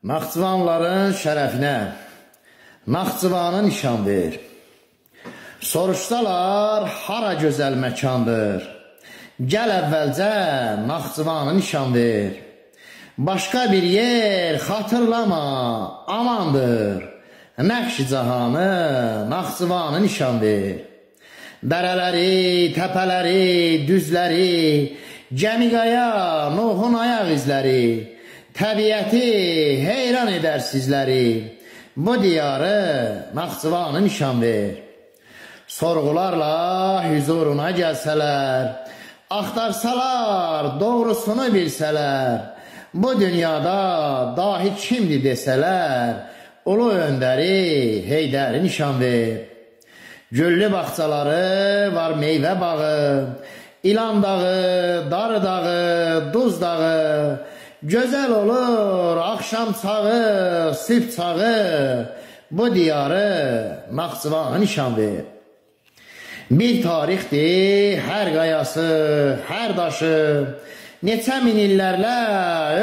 Naxçıvanların şərəfinə Naxçıvanı nişan ver. Soruşsalar, hara gözəl məkandır. Gəl əvvəlcə Naxçıvanı nişan ver. Başqa bir yer xatırlama, amandır. Nəqş cahanı, Naxçıvanı nişan ver. Dərələri, təpələri, düzləri, Gəmiqaya, Nuhun ayaq izləri, təbiəti heyran edər sizləri. Bu diyarı Naxçıvanı nişan ver. Sorğularla huzuruna gəlsələr, axtarsalar, doğrusunu bilsələr, bu dünyada dahi kimdir desələr, ulu öndəri Heydəri nişan ver. Güllü bağçaları var meyvə bağı, İlan dağı, Darı dağı, Duz dağı, Gözəl olur axşam çağı, sübh çağı, bu diyarı Naxçıvana nişan ver. Bir tarixdir hər qayası, hər daşı, neçə min illərlə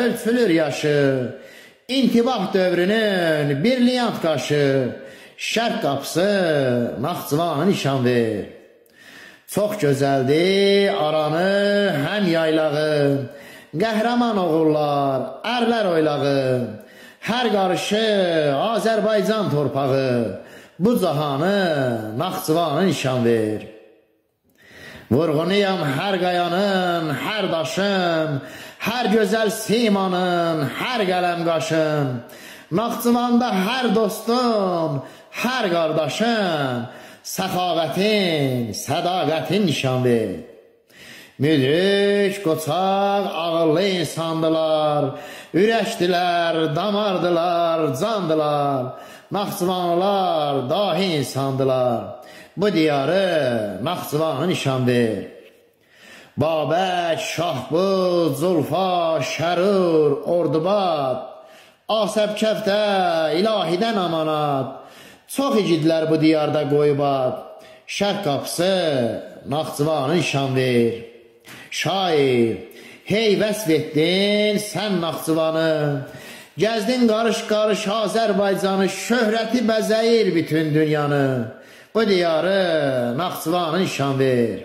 ölçülür yaşı, intibah dövrünün birliyant qaşı, şərq qapısı Naxçıvana nişan ver. Çox gözəldir aranı, həm yaylağı, qəhrəman oğullar, ərlər oylağı, hər qarışı Azərbaycan torpağı, bu cahanı Naxçıvanı nişan ver. Vurğunuyam hər qayanın, hər daşın, hər gözəl simanın, hər qələm qaşın, Naxçıvanda hər dostun, hər qardaşın, səxavətin, sədaqətin nişan ver. Müdrik, qoçaq, ağıllı insandılar, ürəkdilər, damardılar, candılar. Naxçıvanlılar dahi insandılar. Bu diyarı Naxçıvanı nişan ver. Babək, Şahbuz, Zulfa, Şərur, Ordubad, Asəb kəftə, ilahidən amanat. Çox igidlər bu diyarda qoyubad. Şərq qapısı Naxçıvanı nişan ver. Şair, hey vəsf etdin sən Naxçıvanı. Gəzdin qarış-qarış Azərbaycanı, şöhrəti bəzəyir bütün dünyanı. Bu diyarı Naxçıvanı nişan ver.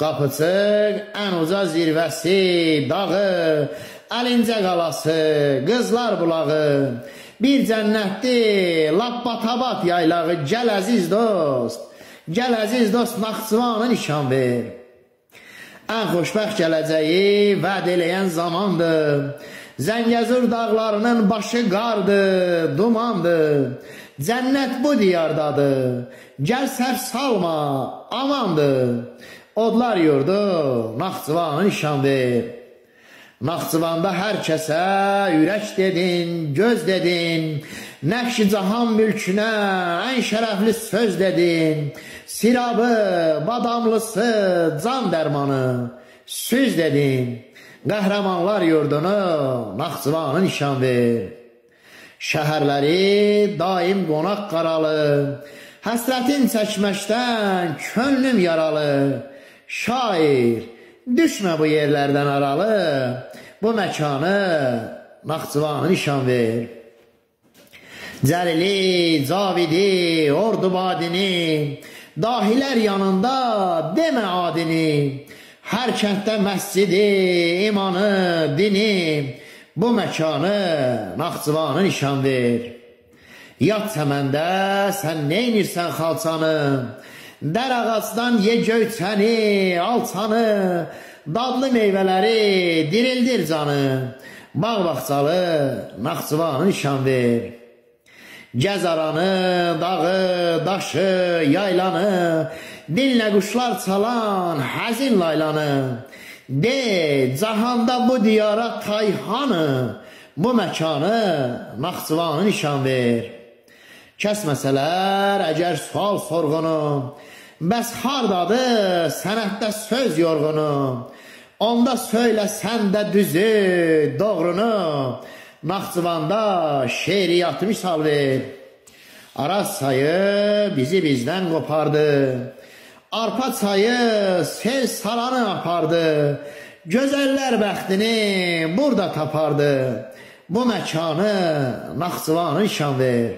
Qapıçıq, ən uca zirvəsi, dağı, Əlincə qalası, qızlar bulağı, bir cənnətdir, lap batabat yaylağı, gəl əziz dost, gəl əziz dost Naxçıvanı nişan ver. Ən xoşbəxt gələcəyi vəd eləyən zamandır. Zəngəzur dağlarının başı qardır, dumandır. Cənnət bu diyardadır. Gəl sərf salma, amandır. Odlar yurdu, Naxçıvanı nişan ver. Naxçıvanda hər kəsə ürək dedin, göz dedin. Nəqşi cahan mülkünə ən şərəfli söz dedin. Sirabı, badamlısı, can dərmanı, süz dedin. Qəhrəmanlar yurdunu Naxçıvanı nişan ver. Şəhərləri daim qonaq qaralı, həsrətin çəkməkdən könlüm yaralı. Şair, düşmə bu yerlərdən aralı, bu məkanı Naxçıvanı nişan ver. Cəlili, Cavidi, Ordubadini, dahilər yanında demə adini, hər kənddə məscidi, imanı, dini, bu məkanı Naxçıvanı nişan ver. Yat səməndə sən neynirsən xalçanı, dər ağacdan ye göyçəni, alçanı, dadlı meyvələri dirildir canı, bağ baxçalı Naxçıvanı nişan ver. Gəz aranı, dağı, daşı, yaylanı, dinlə quşlar çalan həzin laylanı, de, cahanda bu diyara tayhanı, bu məkanı Naxçıvanı nişan ver. Kəsməsələr əgər sual sorğunu, bəs hardadır sənətdə söz yorğunu, onda söylə sən də düzü, doğrunu, Naxçıvanda şeiriyyatı misal ver. Araz sayı bizi bizdən qopardı. Arpa çayı sel saranı apardı. Gözəllər bəxtini burada tapardı. bu məkanı Naxçıvanın şan ver.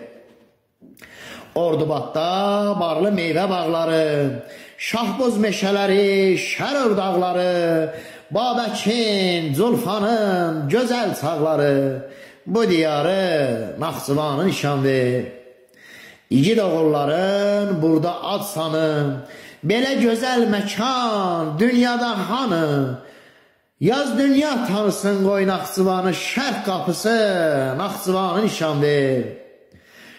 Ordubadda barlı meyvə bağları, Şahboz meşələri, Şərur dağları, Babəkin, Culfanın gözəl çağları, bu diyarı Naxçıvanın şan ver. İgid oğulların burada ad sanı, belə gözəl məkan dünyada hanı? Yaz dünya tanısın qoy Naxçıvanı, şərq qapısı Naxçıvanın şan ver.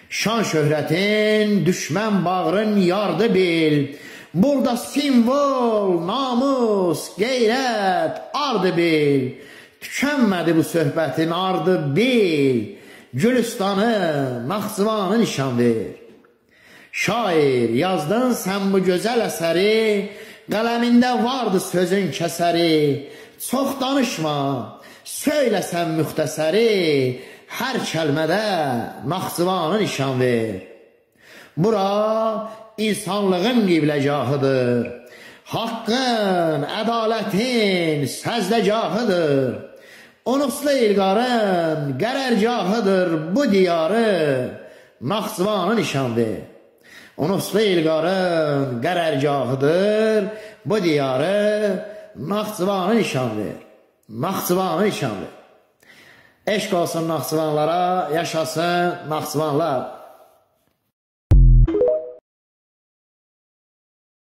Şan şöhrətin, düşmən bağrın yardı bil. Burada simvol, namus, qeyrət, ardı bil. Tükənmədi bu söhbətin ardı bil. Gülüstanı, Naxçıvanı nişan ver. Şair, yazdın sən bu gözəl əsəri, qələmində vardı sözün kəsəri. Çox danışma, söyləsən müxtəsəri, hər kəlmədə Naxçıvanı nişan ver. Bura insanlığın qibləgahıdır. Haqqın, ədalətin səzdəgahıdır. Unuslu ilqarın qərərgahıdır bu diyarı Naxçıvanı nişan ver. Unuslu ilqarın qərərgahıdır bu diyarı Naxçıvanı nişan ver. Naxçıvanı nişan ver. Eşq olsun Naxçıvanlara, yaşasın Naxçıvanlar.